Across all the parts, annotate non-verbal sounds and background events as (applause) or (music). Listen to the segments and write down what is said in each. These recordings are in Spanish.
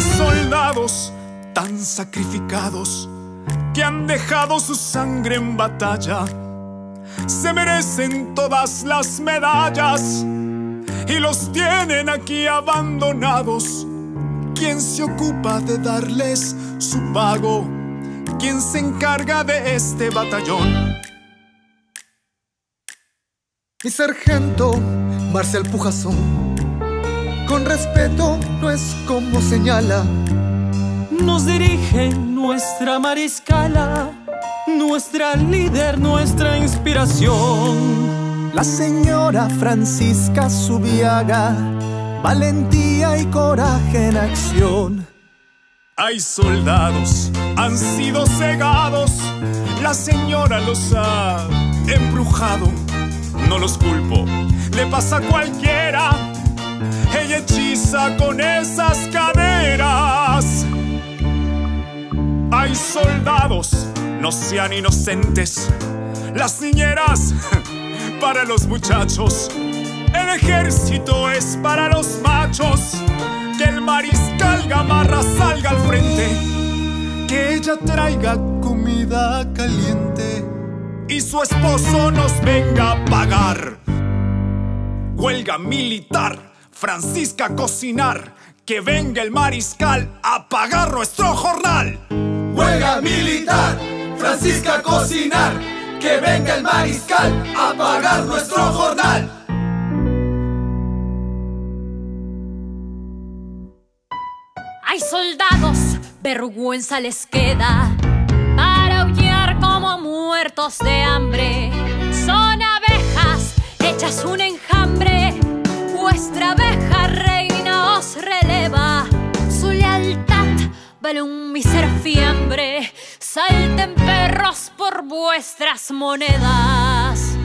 Soldados tan sacrificados que han dejado su sangre en batalla. Se merecen todas las medallas y los tienen aquí abandonados. ¿Quién se ocupa de darles su pago? ¿Quién se encarga de este batallón? Mi sargento, Marcial Pujazón, con respeto no es como señala. Nos dirige nuestra mariscala, nuestra líder, nuestra inspiración. La señora Francisca Subiaga, valentía y coraje en acción. Hay soldados, han sido cegados, la señora los ha embrujado. No los culpo, le pasa a cualquiera. Ella hechiza con esas caderas. Hay soldados, no sean inocentes. Las niñeras, (laughs) para los muchachos. El ejército es para los machos. Que el mariscal Gamarra salga al frente. Que ella traiga comida caliente. Y su esposo nos venga a pagar. Huelga militar, Francisca a cocinar. Que venga el mariscal a pagar nuestro jornal. Huelga militar, Francisca a cocinar. Que venga el mariscal a pagar nuestro jornal. Hay soldados, vergüenza les queda para aullar como muertos de hambre. Son abejas hechas un enjambre. Vuestra abeja un mísero fiambre. Salten perros por vuestras monedas.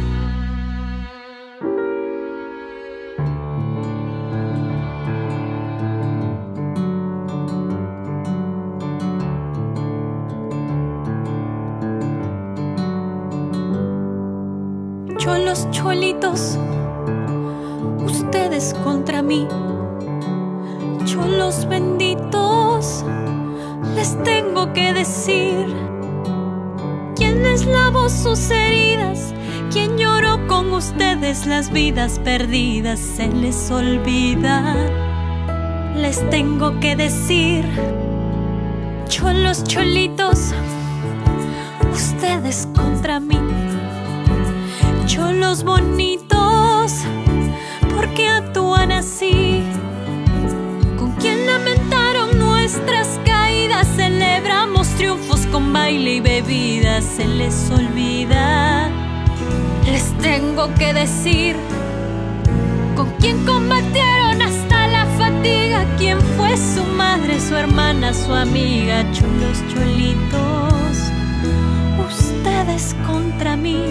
Cholos, cholitos, ustedes contra mí. Cholos benditos, les tengo que decir. ¿Quién les lavó sus heridas? ¿Quién lloró con ustedes las vidas perdidas? Se les olvida. Les tengo que decir. Cholos, cholitos, ustedes contra mí cholos bonitos, ¿por qué actúan así? Baile y bebidas, se les olvida. Les tengo que decir, ¿con quién combatieron hasta la fatiga? ¿Quién fue su madre, su hermana, su amiga? Cholos, cholitos, ustedes contra mí.